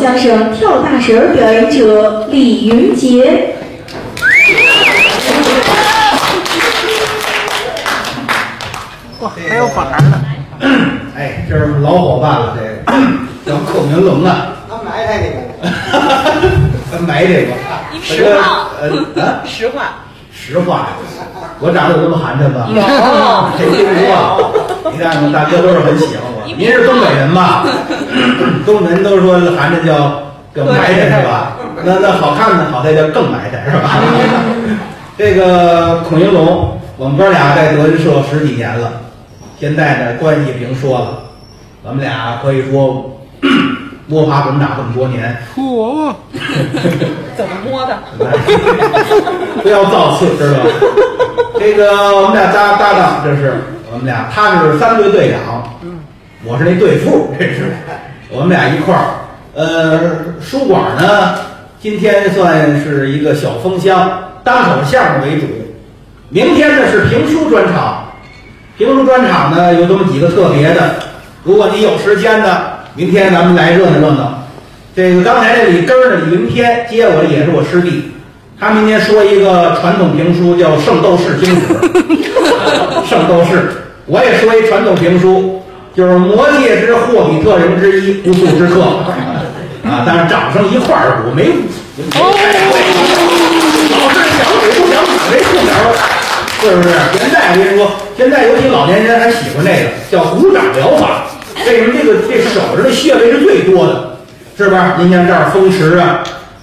相声跳大神表演者李云杰。哇，还有板儿呢！哎，这是老伙伴了，这叫孔云龙啊。他埋汰那个，他埋这个。实话，呃啊，实话，实话。我长得有那么寒碜吗？有。谁不啊？你看，大哥都是很喜欢我。您是东北人吧？东北人都说寒碜叫更埋汰是吧？那那好看的好在叫更埋汰是吧？这个孔云龙，我们哥俩在德云社十几年了，现在呢关系平说了，我们俩可以说摸爬滚打这么多年。嚯！怎么摸的？不要造次，知道吧？这个我们俩搭搭档，这是我们俩，他是三队队长，我是那队副，这是我们俩一块儿。呃，书馆呢，今天算是一个小封箱，单口相声为主。明天呢是评书专场，评书专场呢有这么几个特别的，如果你有时间呢，明天咱们来热闹热闹。这个刚才这里根儿呢，李云天接我的也是我师弟。他明天说一个传统评书，叫《圣斗士星矢》。圣斗士，我也说一传统评书，就是《魔界之霍比特人之一不速之客》啊，但是掌声一块儿鼓，没老是想鼓不想鼓，没出头，是不是？现在我跟你说，现在尤其老年人还喜欢这个叫鼓掌疗法。为什么这个这手上的穴位是最多的？是不是？您像这儿风池啊。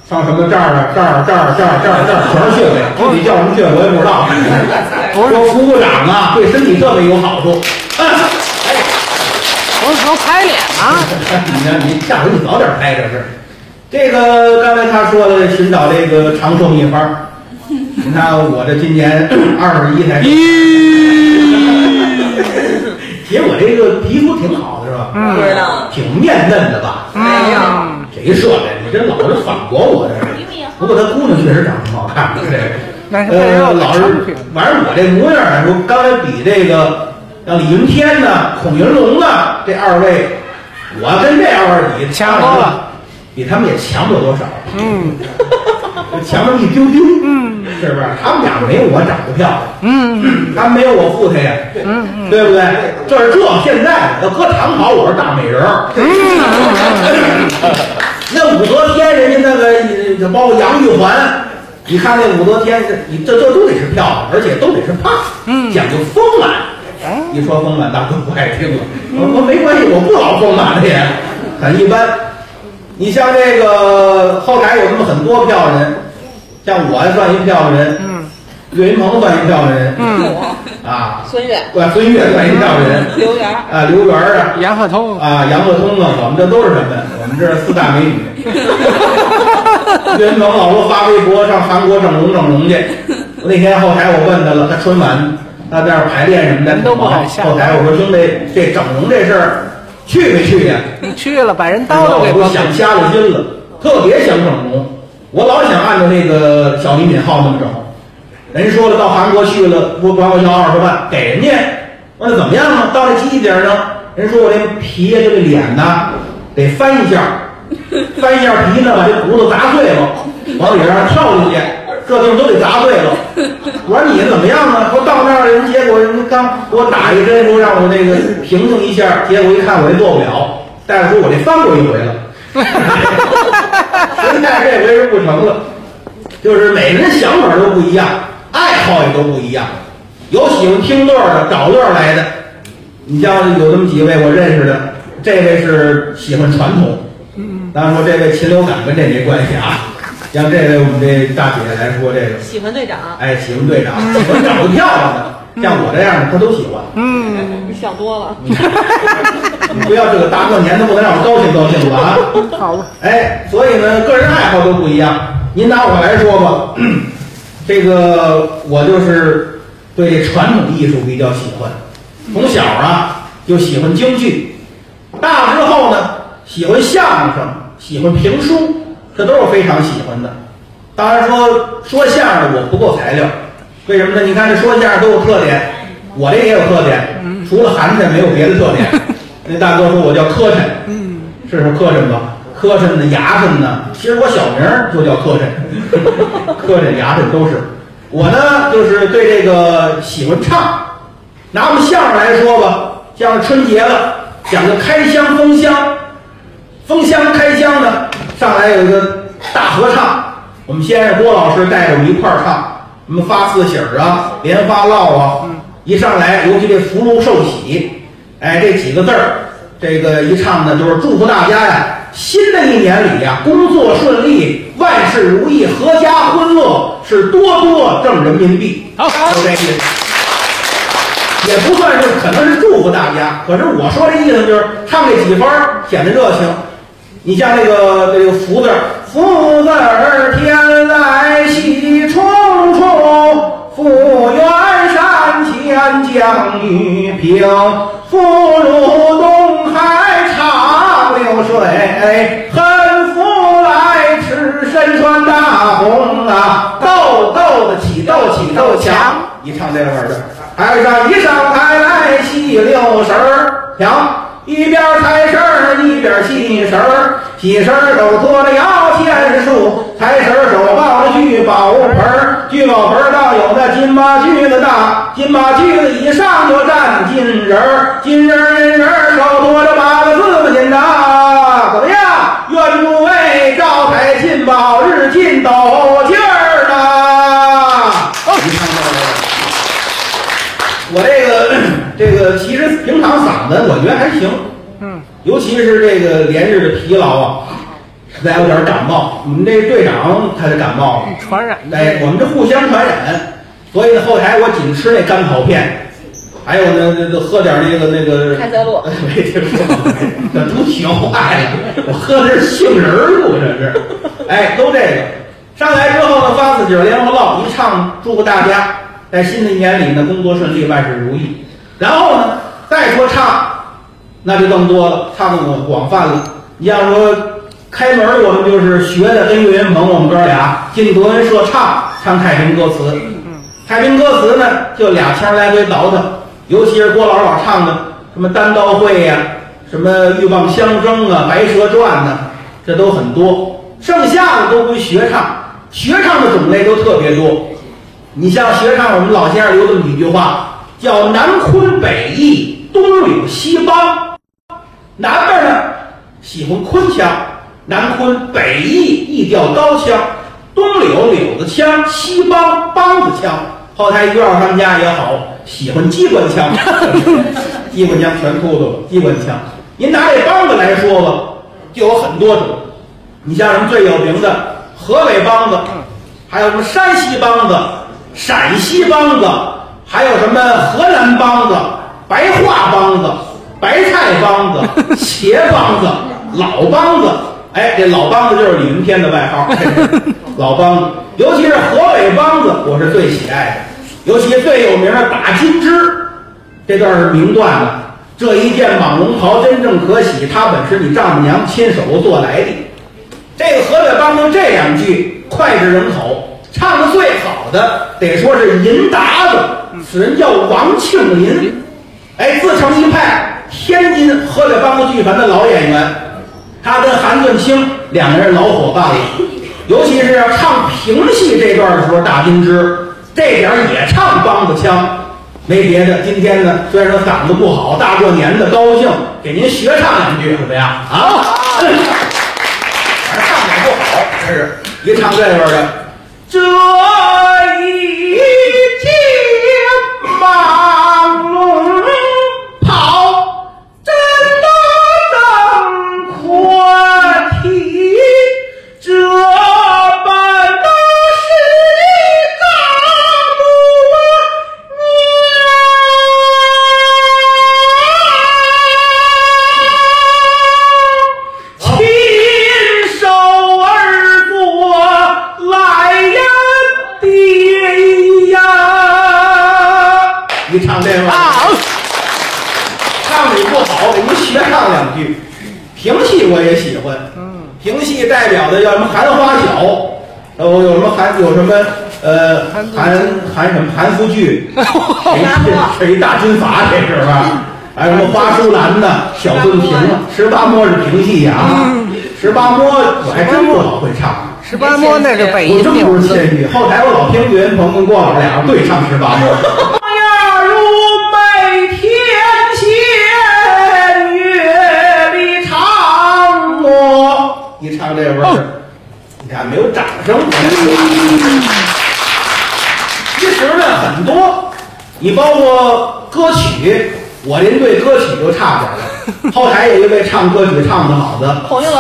上什么这儿啊，这儿这儿这儿这儿这儿全是穴位，具体叫什么穴位我也不知道。说鼓鼓掌啊，对身体特别有好处。哎，我说拍脸啊！你呢？你下回你早点拍这是。这个刚才他说的寻找这个长寿秘方，你看我这今年二十一才。其实我这个皮肤挺好的是吧？不知道。挺面嫩的吧？哎呀。谁说的？你这老是反驳我这是。不过他姑娘确实长得挺好看的，这个。呃，老是，反正我这模样来说，刚才比这个像李云天呢、孔云龙呢这二位，我跟这二位比强多了，比他们也强不了多少。嗯，强那么一丢丢。嗯，是不是？他们俩没有我长得漂亮。嗯，他们没有我富态呀。嗯嗯，对不对？这是这现在要搁唐朝，我是大美人儿。那武则天，人家那个包括杨玉环，你看那武则天，你这这都得是漂亮，而且都得是胖，嗯，讲究丰满。一说丰满，大哥不爱听了。我说没关系，我不老丰满的也很一般。你像这个后台有这么很多漂亮人，像我算一漂亮人，嗯，岳云鹏算一漂亮人，嗯，啊，孙越，对，孙越算一漂亮人，刘源啊，刘源啊，杨鹤通啊，杨鹤通啊，我们这都是什么？我们这是四大美女。岳云鹏老说发微博上韩国整容整容去，那天后台我问他了，他春晚他在那儿排练什么的，都不敢下。后台我说兄弟，这整容这事儿去没去呀？你去了，把人刀都给我想瞎了心了，特别想整容，我老想按照那个小李敏镐那么整。人说了，到韩国去了，说管我要二十万，给人家。我说怎么样啊？到那积极点呢？人说我这皮呀，这个脸呐，得翻一下，翻一下皮呢，把这骨头砸碎了，往里边跳进去，这地方都得砸碎了。我说你怎么样啊？说到那儿人，结果人刚给我打一针，说让我这个平静一下，结果一看我这做不了。大夫说我这翻过一回了，现在这回是不成了。就是每个人想法都不一样。爱好也都不一样，有喜欢听乐的，找乐来的。你像有这么几位我认识的，这位是喜欢传统，当然说这位禽流感跟这没关系啊。像这位我们这大姐来说，这个喜欢队长，哎，喜欢队长，喜欢长得漂亮的，像我这样的她都喜欢。嗯，你想多了。你不要这个大过年的，不能让我高兴高兴吧啊？好吧。哎，所以呢，个人爱好都不一样。您拿我来说吧。这个我就是对传统艺术比较喜欢，从小啊就喜欢京剧，大之后呢喜欢相声，喜欢评书，这都是非常喜欢的。当然说说相声我不够材料，为什么呢？你看这说相声都有特点，我这也有特点，除了寒碜没有别的特点。那大哥说我叫磕碜，是说磕碜吧？磕碜的、牙碜的。其实我小名儿就叫磕碜，磕碜、牙碜都是。我呢，就是对这个喜欢唱。拿我们相声来说吧，像春节了，讲究开箱封箱，封箱开箱呢，上来有一个大合唱，我们先生郭老师带着我们一块儿唱，什么发四喜儿啊、连发落啊，一上来，尤其这福禄寿喜，哎，这几个字儿，这个一唱呢，就是祝福大家呀，新的一年里呀，工作顺利，万事如意，阖家欢乐，是多多挣人民币。好就这意思。也不算是，可能是祝福大家。可是我说这意思就是唱这几番儿显得热情。你像这个这个福字儿，福字儿天来喜冲冲，福源山前降雨平，福如东海长流水，恨福来迟身穿大红啊，豆豆的起豆起豆强，一唱这味儿的。台上一上台来戏六神儿，瞧，一边财神儿一边喜神儿，喜神儿手托着摇钱树，财神儿手抱着聚宝盆儿，聚宝盆儿倒有那金马驹子大，金马驹子以上就站金人儿，金人人人儿手托着八个字母金呐，怎么样？愿诸位招财进宝，日进斗金儿呐！一唱这个。我这个这个其实平常嗓子我觉得还行，嗯，尤其是这个连日的疲劳啊，实在有点感冒。我们这队长他就感冒了，传染的哎，我们这互相传染，所以，后台我仅吃那甘草片，还有呢，这这喝点那个那个开塞露没听说过，这 都学坏了。我喝的是杏仁儿露，这是，哎，都这个。上来之后呢，发四喜儿莲花落，一唱祝福大家在新的一年里呢，工作顺利，万事如意。然后呢，再说唱，那就更多了，唱的广广泛了。你要说开门，我们就是学的跟岳云鹏，我们哥俩进德云社唱唱太平歌词。太平歌词呢，就俩腔来回倒腾，尤其是郭老老唱的什么单刀会呀、什么欲望相争啊、白蛇传呐、这都很多。剩下的都归学唱，学唱的种类都特别多。你像学唱，我们老先生留这么几句话，叫南昆北弋，东柳西梆。南边呢喜欢昆腔，南昆北弋弋调高腔，东柳柳子腔，西梆梆子腔。后台于老他们家也好，喜欢机关枪，机关枪全秃噜了，机关枪。您拿这梆子来说吧，就有很多种。你像什么最有名的河北梆子，还有什么山西梆子、陕西梆子，还有什么河南梆子、白话梆子、白菜梆子、茄梆子、老梆子。哎，这老梆子就是李云天的外号，老梆子。尤其是河北梆子，我是最喜爱的。尤其最有名的打金枝，这段是名段子。这一件蟒龙袍真正可喜，它本是你丈母娘亲手做来的。这个河北梆子这两句脍炙人口，唱的最好的得说是银达子，此人叫王庆林，哎，自成一派，天津河北梆子剧团的老演员，他跟韩盾清两个人老伙伴了，尤其是要唱评戏这段的时候，大金枝这点儿也唱梆子腔。没别的，今天呢，虽然说嗓子不好，大过年的高兴，给您学唱两句怎么样啊？反正唱的不好，这是一唱这味儿的。这一件蟒你唱这个好，唱的不好，给您学唱两句。评戏我也喜欢，评戏代表的叫什么韩花小，呃，有什么韩有什么呃韩韩什么韩复榘，这是一大军阀，这是吧？还有什么花淑兰的、小孙平。啊，十八摸是评戏呀。啊，十十八摸我还真不老会唱。十八摸那是北我真不是谦虚，后台我老听岳云鹏跟郭老师俩人对唱十八摸。呀，如每天前月里唱我，一唱这味儿，你看没有掌声。其实呢，很多，你包括歌曲，我连对歌曲都差点了。后台有一位唱歌曲唱的好的，孔云龙，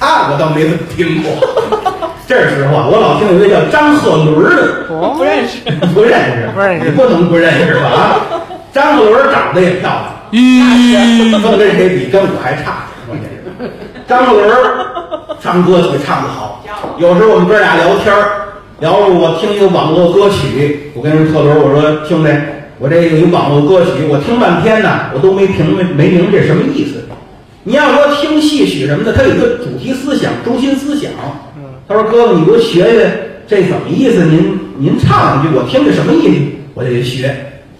他 我倒没怎么听过，这是实话。我老听有一个叫张鹤伦儿的，不认识。不认识，不认识你不能不认识吧？啊，张鹤伦长得也漂亮，嗯，跟跟谁比，跟我还差。关键是张鹤伦唱歌曲唱得好，有时候我们哥俩聊天儿，聊着我听一个网络歌曲，我跟人特伦我说兄弟，我这有一网络歌曲，我听半天呢，我都没评没没明白这什么意思。你要说听戏曲什么的，它有一个主题思想、中心思想。他说：“哥哥，你给我学学这怎么意思？您您唱两句，我听着什么意思，我就得学。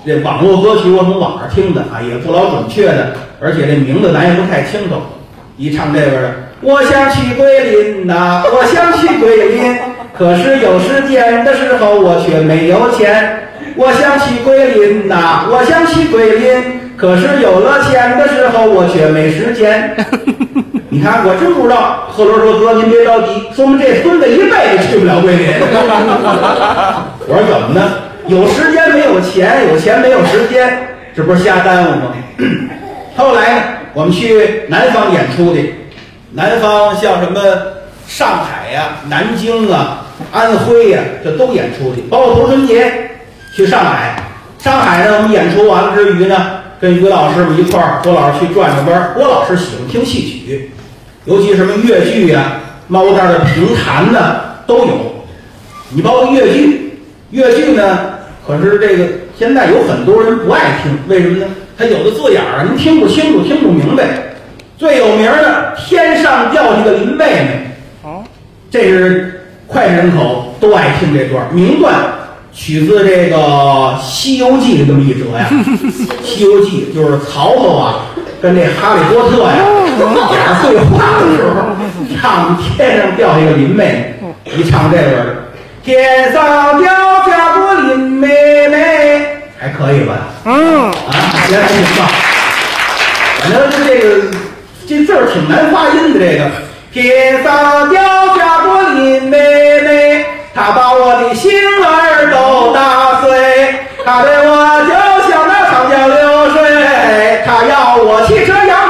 这网络歌曲我从网上听的啊，也不老准确的，而且这名字咱也不太清楚。一唱这个的，我想去桂林呐、我想去桂林，可是有时间的时候我却没有钱。我想去桂林呐、我想去桂林，可是有了钱的时候我却没时间。你看，我真不知道。贺伦说：“哥，您别着急，说明这孙子一辈子去不了桂林。”我说怎么呢？有时间没有钱，有钱没有时间，这不是瞎耽误吗？后来呢，我们去南方演出的，南方像什么上海呀、南京啊、安徽呀、这都演出去，包括头春节去上海。上海呢，我们演出完了之余呢，跟于老师们一块儿，郭老师去转转弯儿。郭老师喜欢听戏曲，尤其什么越剧呀、猫蛋的评弹的都有。你包括越剧，越剧呢，可是这个现在有很多人不爱听，为什么呢？他有的字眼儿啊，您听不清楚，听不明白。最有名的《天上掉下个林妹妹》，哦，这是脍炙人口，都爱听这段名段，取自这个《西游记》这么一折呀。《西游记》就是曹操啊，跟这哈利波特呀俩人对话的时候，唱天上掉下个林妹妹，一唱这个儿，天上掉下个林妹妹，还可以吧？嗯，啊，也还挺棒。反正是这个这字儿挺难发音的。这个铁砂掉下个林妹妹，她把我的心儿都打碎。她对我就像那长江流水，她要我汽车洋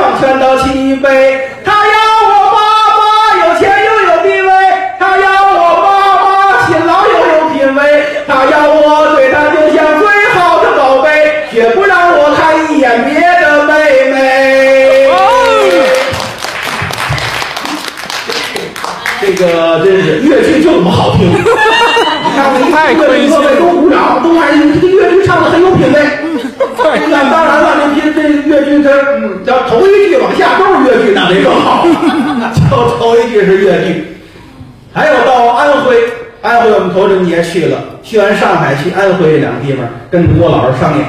个真是越剧就这么好听，你看看越剧各位都鼓掌，都爱这个越剧唱的很有品位。那当然了，这这这越剧这嗯，要头一句往下都是越剧，那得更好。就头一句是越剧，还有到安徽，安徽我们头春节去了，去完上海去安徽这两个地方跟郭老师商演。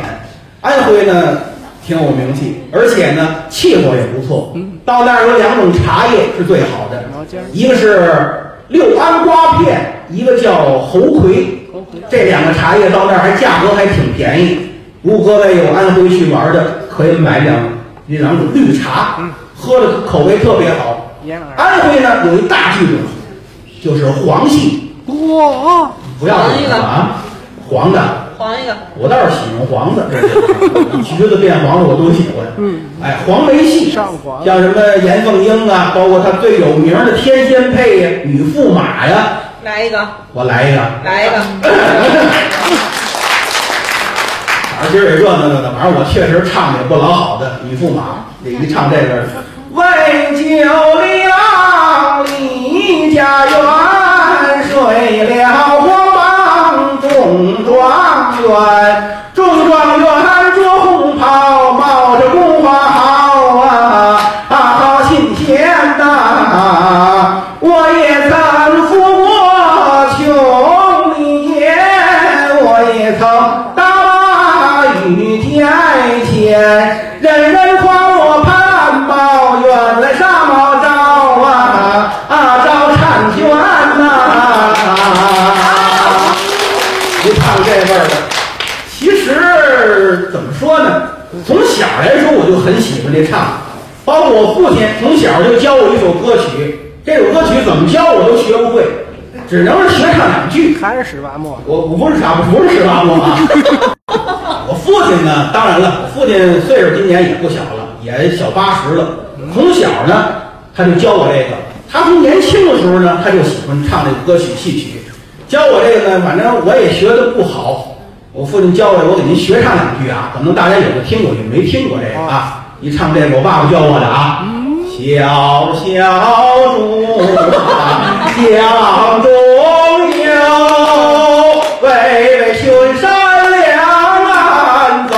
安徽呢挺有名气，而且呢气候也不错。到那儿有两种茶叶是最好的，一个是六安瓜片，一个叫猴魁。这两个茶叶到那儿还价格还挺便宜。如果各位有安徽去玩的，可以买两这两种绿茶，喝的口味特别好。安徽呢有一大剧种，就是黄系，哇，不要黄一个啊，黄的。黄一个，我倒是喜欢黄的，这个橘子变黄了我都喜欢。嗯，哎，黄梅戏，上黄像什么严凤英啊，包括他最有名的天仙配呀、女驸马呀，来一个，我来一个。来一个，反正今儿也热闹热闹，反正我确实唱的也不老好的女驸马，这一唱这个，为救了李家园，睡了黄榜中状元，中状元着红袍，冒着宫花好啊，啊好新鲜呐！我也欢这唱。包括我父亲从小就教我一首歌曲，这首歌曲怎么教我都学不会，只能是学唱两句。还是十八摸。我我不是啥，不是十八摸啊。我父亲呢，当然了，我父亲岁数今年也不小了，也小八十了。从小呢，他就教我这个。他从年轻的时候呢，他就喜欢唱这个歌曲戏曲。教我这个呢，反正我也学的不好。我父亲教我，我给您学唱两句啊。可能大家有的听过，有没听过这个啊？一唱这个，我爸爸教我的啊。小小竹啊，江中游，巍巍群山两岸走，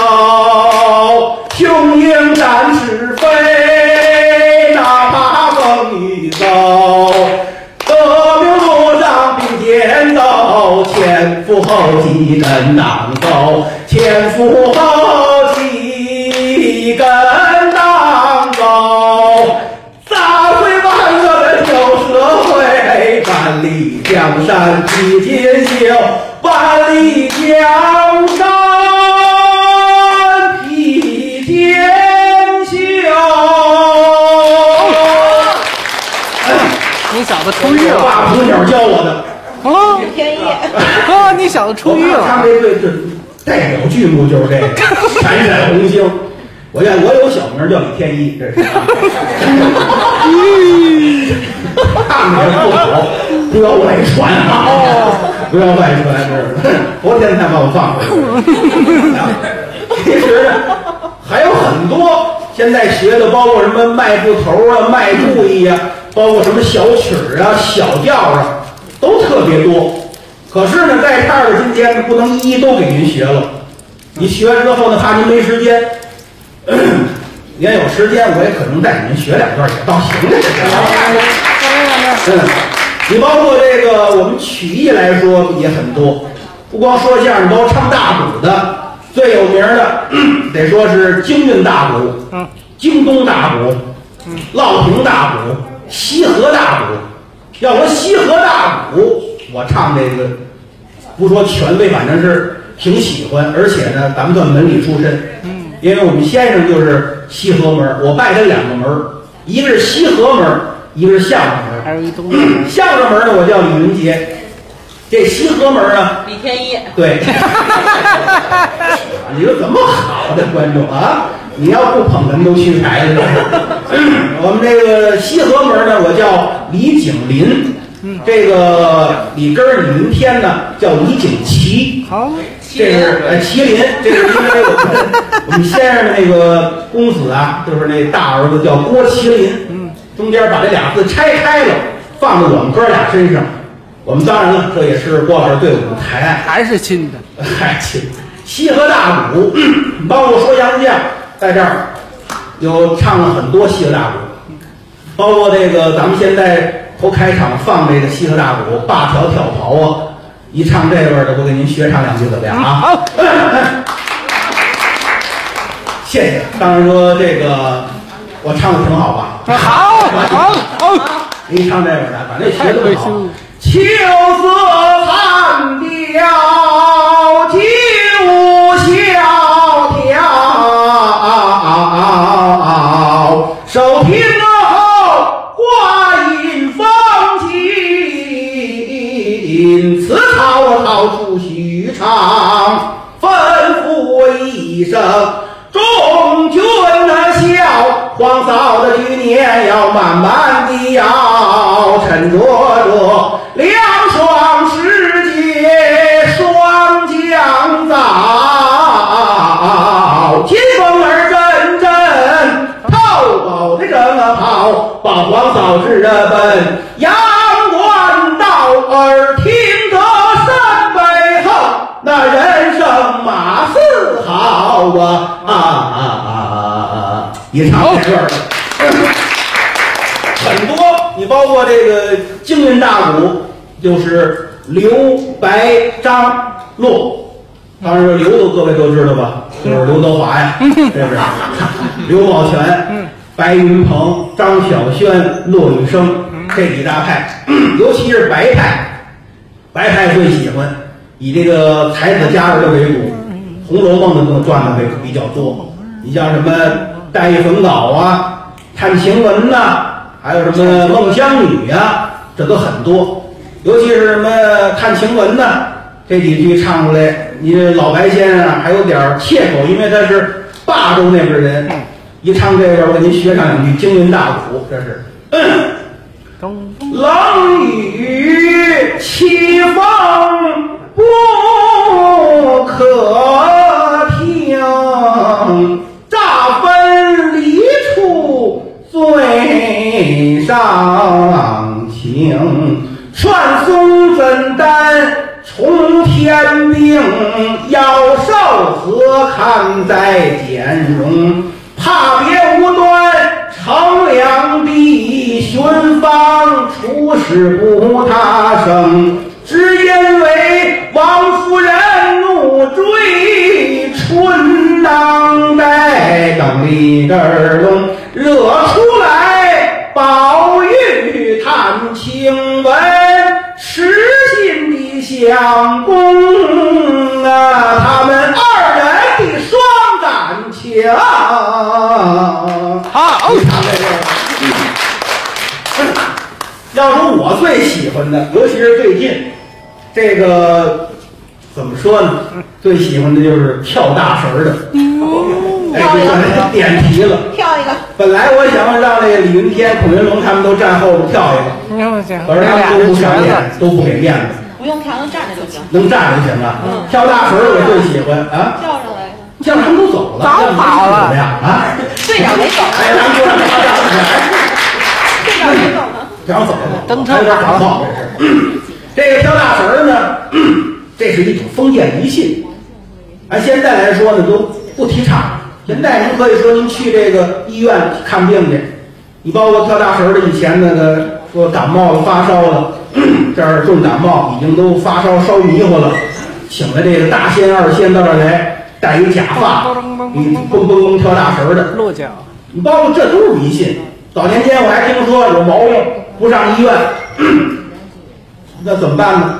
雄鹰展翅飞，哪怕风雨走。革命路上并肩走，前赴后继跟党走，前赴后继跟江山披锦绣，万里江山披锦绣。你小子出狱我了爸从小教我的。啊！天意。啊！你小子出狱了他们了。这队这代表剧目就是这个《闪闪红星》。我见我有小名叫李天一，这是。他们这不好，不要外传啊！不要外传，这是。昨天才把我放回来。其实呢，还有很多现在学的，包括什么迈步头啊、迈步意啊，包括什么小曲儿啊、小调啊，都特别多。可是呢，在这儿的今天不能一一都给您学了。你学完之后呢，怕您没时间。您要有时间，我也可能带你们学两段也倒行的。嗯，你包括这个我们曲艺来说也很多，不光说相声，包括唱大鼓的，最有名的得说是京韵大鼓，嗯，京东大鼓，嗯，烙平大鼓，西河大鼓。要说西河大鼓，我唱这个不说权威，反正是挺喜欢，而且呢，咱们算门里出身，嗯，因为我们先生就是西河门儿，我拜他两个门儿，一个是西河门儿，一个是相声门儿。还有一东西。相声门呢，我叫李云杰；这西河门呢，李天一，对，你说怎么好的观众啊？你要不捧哏都屈才了。我们这个西河门呢，我叫李景林；这个李根儿李云天呢，叫李景琦。好，这是呃麒麟，这是因为我们我们先生的那个公子啊，就是那大儿子叫郭麒麟，嗯，中间把这俩字拆开了，放在我们哥俩身上。我们当然了，这也是郭老师对我们的抬爱。还是亲的。嗨，亲，西河大鼓，包括说杨将，在这儿有唱了很多西河大鼓，包括这个咱们现在头开场放这个西河大鼓，霸条跳袍啊，一唱这味儿的，我给您学唱两句怎么样啊？好，谢谢。当然说这个我唱的挺好吧？好，好，好。你唱这味儿的，反正学的好。秋色残凋，九萧条。收听后，花影风景，此草草出须长，吩咐一声。众军的笑，黄嫂的局便要慢慢的摇，趁着这凉爽时节，霜降早，清风儿阵阵，透宝的人们跑，把黄嫂指着分，阳官道儿听得声背后，那人生马四好啊，啊啊啊，一唱个歌。包括这个京韵大鼓，就是刘、白、张、骆。当然，刘都各位都知道吧，就是刘德华呀，是不是？刘宝全、白云鹏、张小轩、骆玉生这几大派，尤其是白派，白派最喜欢以这个才子佳人的为主，《红楼梦》的这种传的为比较多。你像什么黛玉焚稿啊、探晴雯呐、还有什么梦乡女呀、这都很多。尤其是什么看晴雯呐，这几句唱出来，你这老白先生啊还有点怯口，因为他是霸州那边人，一唱这个，我给您学上两句京韵大鼓，这是。嗯冷雨凄风不可听，最伤情。传送怎担从天命，要少何堪再减容？怕别无端乘凉地，寻芳出师不他生，只因为王夫人怒追春当代，等里根儿龙相公啊，他们二人的双感情。好，你看这个，要说我最喜欢的，尤其是最近，这个怎么说呢？最喜欢的就是跳大神儿的。哎，这算点题了。跳一个，本来我想让那个李云天、孔云龙他们都站后边跳一个，可是他们都不想演，都不给面子，不用跳，能站着就行。能站着就行了。跳大绳儿我就喜欢啊！跳上来，像他们都走了，早跑了怎么样啊？队长没走呢，哎，咱们说让他让队长没走呢。队长走了，登车了感冒，这是。这个跳大神儿呢，这是一种封建迷信。按现在来说呢，都不提倡。现在您可以说您去这个医院看病去，你包括跳大神儿的，以前那个说感冒了、发烧了，这儿重感冒，已经都发烧烧迷糊了，请了这个大仙、二仙到这儿来，戴一假发，你蹦蹦蹦跳大神儿的，落脚，你包括这都是迷信。早年间我还听说有毛病不上医院，那怎么办呢？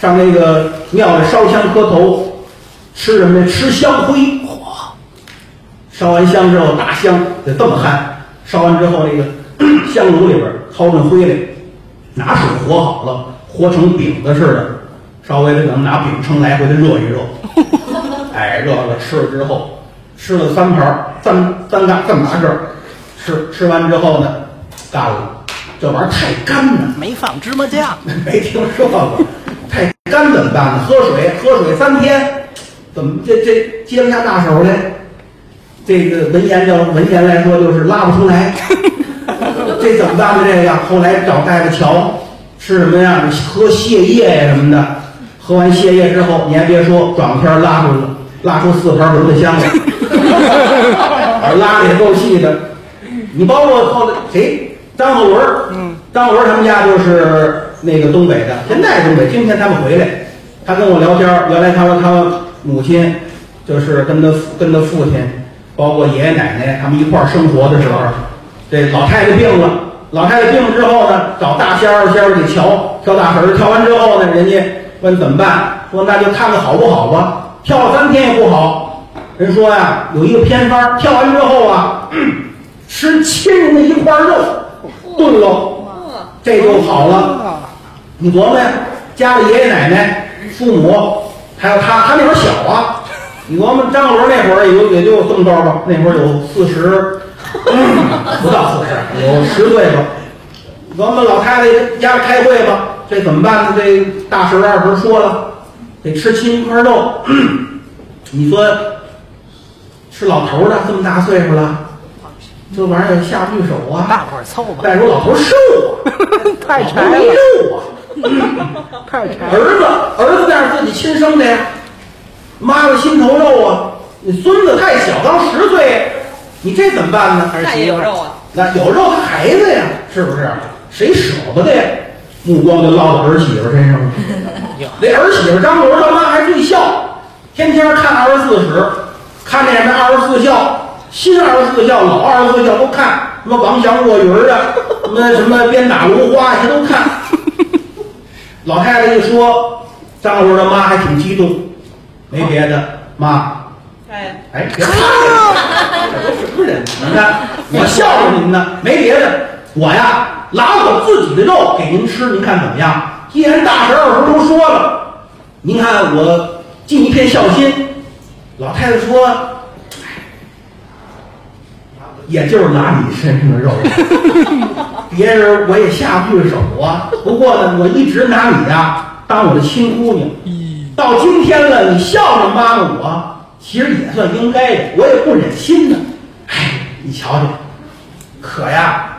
上那个庙里烧香磕头，吃什么呀？吃香灰。烧完香之后，大香得这么焊，烧完之后那个 香炉里边掏出灰来，拿水和好了，和成饼子似的，稍微的可能拿饼铛来回的热一热，哎，热了吃了之后，吃了三盘儿三三大这么大个儿，吃吃完之后呢，干了，这玩意儿太干了，没放芝麻酱，没听说过，太干怎么办呢？喝水，喝水三天，怎么这这接不下大手来？这个文言叫文言来说就是拉不出来，这怎么办呢？这个后来找大夫瞧，吃什么呀？喝泻液呀什么的。喝完泻液之后，你还别说，转天拉出了，拉出四盘轮子香来，而拉的也够细的。你包括后来谁？张鹤伦，嗯，张鹤伦他们家就是那个东北的，现在东北，今天他们回来，他跟我聊天，原来他说他母亲就是跟他跟他父亲，包括爷爷奶奶他们一块儿生活的时候，这老太太病了，老太太病了之后呢，找大仙儿仙儿给瞧，跳大神儿，跳完之后呢，人家问怎么办，说那就看看好不好吧，跳了三天也不好，人说呀有一个偏方，跳完之后啊，吃亲人的一块肉炖喽，这就好了。你琢磨呀，家里爷爷奶奶、父母，还有他，他那会儿小啊。你琢磨张伦那会儿也就也就这么高吧，那会儿有四十，不到四十，有十岁吧。我们老太太家里开会吧，这怎么办呢？这大婶二婶说了，得吃亲一块肉。你说是老头儿了，这么大岁数了，这玩意儿下不去手啊。大伙儿凑吧，再说老头儿瘦啊，太柴了，肉啊。太柴，儿子，儿子那是自己亲生的呀，妈妈心头肉啊。你孙子太小，刚十岁，你这怎么办呢？儿媳妇儿，啊！那有肉他孩子呀，是不是？谁舍不得呀？目光就落到儿媳妇身上了。那儿媳妇张罗他妈还最孝，天天看二十四史，看那什么二十四孝、新二十四孝、老二十四孝都看，什么王祥卧云啊，什么什么鞭打芦花，这都看。老太太一说，张罗他妈还挺激动，没别的，妈，哎，哎，别看了，夫人，你看我孝顺您呢，没别的，我呀拿我自己的肉给您吃，您看怎么样？既然大婶二婶都说了，您看我尽一片孝心。老太太说，哎也就是拿你身上的肉，别人我也下不去手啊。不过呢，我一直拿你呀当我的亲姑娘。到今天了，你孝顺妈妈我，其实也算应该的，我也不忍心呢。你瞧瞧，可呀，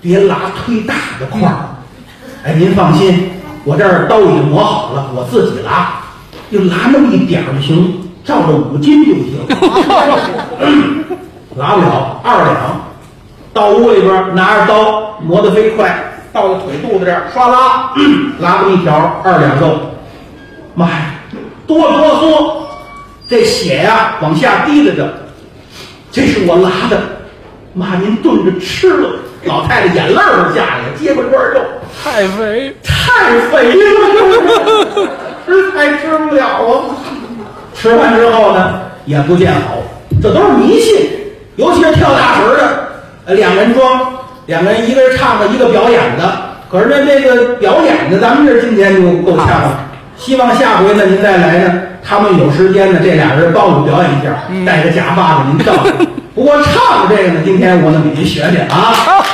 别拉忒大的块儿。哎，您放心，我这儿刀已经磨好了，我自己拉，就拉那么一点儿就行，照着五斤就行。拉不了二两，到屋里边拿着刀磨得飞快，到了腿肚子这儿，唰啦，拉过一条二两肉。妈呀，哆哆嗦，这血呀往下滴了着，这是我拉的，妈您炖着吃了。老太太眼泪儿都下来了，接过这块肉，太肥，太肥了，实在吃不了啊。吃完之后呢，也不见好，这都是迷信，尤其是跳大神儿的，呃，两人装，两个人一个是唱的，一个表演的。可是呢，这个表演的，咱们这今天就够呛了。希望下回呢，您再来呢，他们有时间呢，这俩人帮我表演一下，戴个假发给您照照。不过唱这个呢，今天我能给您学学啊。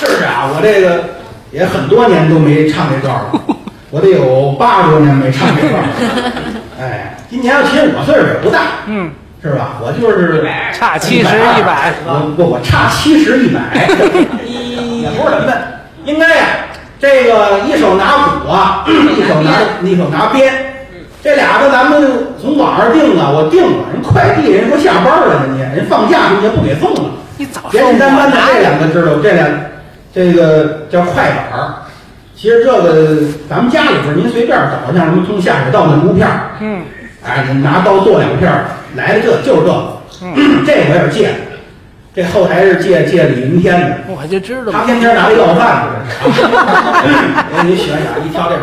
是啊，我这个也很多年都没唱这段了，我得有八十多年没唱这段了。哎，今年其实我岁数也不大，嗯，是吧？我就是差七十一百我我我差七十一百，也不是什么，应该呀、这个一手拿鼓啊，一手拿一手拿鞭，这俩个咱们从网上订的，我订了，人快递人说下班了，人家人放假人家不给送了。你早说简简单单的这两个知道，这两这个叫快板儿。其实这个咱们家里边儿您随便找，像什么从下水道那木片儿，嗯，哎，你拿刀剁两片儿，来的这就是这个，嗯。这我也是借的，这后台是借借李云天的，我就知道他天天拿着要饭的，我说你学一下，一挑这个。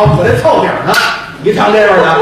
我这凑点呢。你尝这段的，